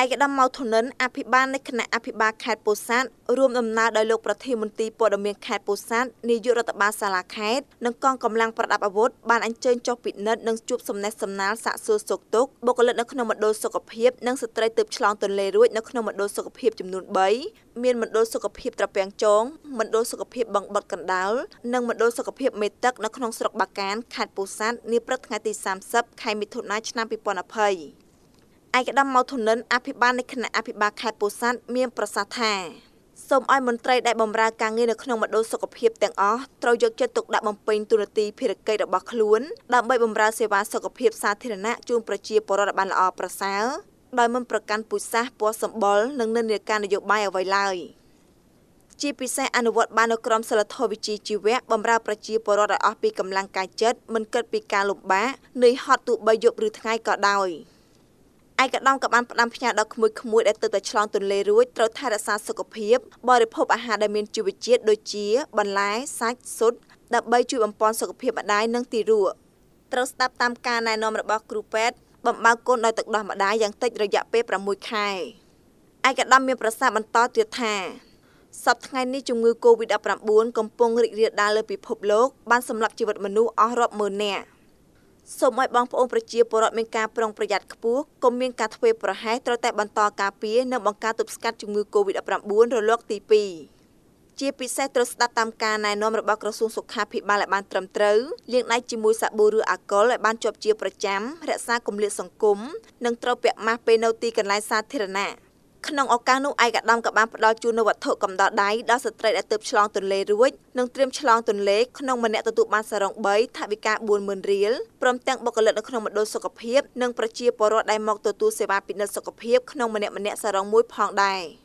ឯកឧត្តមម៉ៅធនិនអភិបាលនៃគណៈអភិបាលខេត្តពោធិ៍សាត់រួមដំណើរដោយលោកប្រធានមន្ទីរព័ត៌មានខេត្តពោធិ៍សាត់នាយករដ្ឋបាលសាលាខេត្តនិងកងកម្លាំងប្រដាប់អាវុធបានអញ្ជើញចុះពិនិត្យនិងជួបសំណេះសំណាលសាកសួរសុខទុក្ខបុគ្គលិកនៅក្នុងមណ្ឌលសុខភាពនិងស្ត្រីទើបឆ្លងទន្លេរួចនៅក្នុងមណ្ឌលសុខភាពចំនួន3មានមណ្ឌលសុខភាពត្រពាំងចងមណ្ឌលសុខភាពបឹងបត់កណ្ដាលនិងមណ្ឌលសុខភាពមេទឹកនៅក្នុងស្រុកបាកានខេត្តពោធិ៍សាត់នាព្រឹកថ្ងៃទី30ខែមិថុនាឆ្នាំ2020 ឯកឧត្តមម៉ៅធនិនអភិបាលនៃគណៈអភិបាលខេត្តពោធិ៍សាត់មានប្រសាសន៍ថាសូមឲ្យមន្ត្រីដែលបម្រើការងារនៅក្នុងមណ្ឌលសុខភាពទាំងអស់ត្រូវយកចិត្តទុកដាក់បំពេញតួនាទីភារកិច្ចរបស់ខ្លួនដើម្បីបម្រើសេវាសុខភាពសាធារណៈជូនប្រជាពលរដ្ឋបានល្អប្រសើរដោយមិនប្រកាន់ពូជសាសន៍ពណ៌សម្បុរនិងនិន្នាការនយោបាយអ្វីឡើយជាពិសេសអនុវត្តបាននៅក្រមសីលធម៌វិជ្ជាជីវៈបម្រើប្រជាពលរដ្ឋឲ្យអស់ពីកម្លាំងកាយចិត្តមិនគិតពីការលំបាកនឿយហត់ទោះបីយប់ឬថ្ងៃក៏ដោយ។ ឯកឧត្តមក៏បានផ្ដាំផ្ញើដល់ក្មួយក្មួយដែលទើបតែឆ្លងទន្លេរួចត្រូវថែរក្សាសុខភាពបរិភោគអាហារដែលមានជីវជាតិដូចជាបន្លែសាច់ស៊ុតដើម្បីជួយបំពេញសុខភាពម្ដាយនិងទារកត្រូវស្ដាប់តាមការណែនាំរបស់គ្រូពេទ្យបំបើកូនដោយទឹកដោះម្ដាយយ៉ាងតិចរយៈពេល6ខែឯកឧត្តមមានប្រសាសន៍បន្តទៀតថាសប្តាហ៍ថ្ងៃនេះជំងឺ Covid-19 កំពុងរីករាលដាលលើពិភពលោកបានសម្លាប់ជីវិតមនុស្សអស់រាប់ម៉ឺននាក់ សូមឲ្យបងប្អូនប្រជាពលរដ្ឋមានការប្រុងប្រយ័ត្នខ្ពស់កុំមានការធ្វេសប្រហែសត្រូវតែបន្តការពារនិងបង្ការទប់ស្កាត់ជំងឺ Covid-19 រលកទី2ជាពិសេសត្រូវស្ដាប់តាមការណែនាំរបស់ក្រសួងសុខាភិបាលឲ្យបានត្រឹមត្រូវលាងដៃជាមួយសាប៊ូឬអាល់កុលឲ្យបានជាប់ជាប្រចាំរក្សាគម្លាតសង្គមនិងត្រូវពាក់ម៉ាស់ពេលនៅទីកន្លែងសាធារណៈ ក្នុងឱកាសនោះឯកឧត្តមក៏បានផ្ដល់ជូននូវវត្ថុកំដរដៃដល់ស្ត្រីដែលទើបឆ្លងទន្លេរួចនិងត្រៀមឆ្លងទន្លេក្នុងម្នាក់ទទួលបានសរុប3ថវិកា40000រៀលព្រមទាំងបុគ្គលិកនៅក្នុងមណ្ឌលសុខភាពនិងប្រជាពលរដ្ឋដែលមកទទួលសេវាពិនិត្យសុខភាពក្នុងម្នាក់ម្នាក់សរុប1ផងដែរ។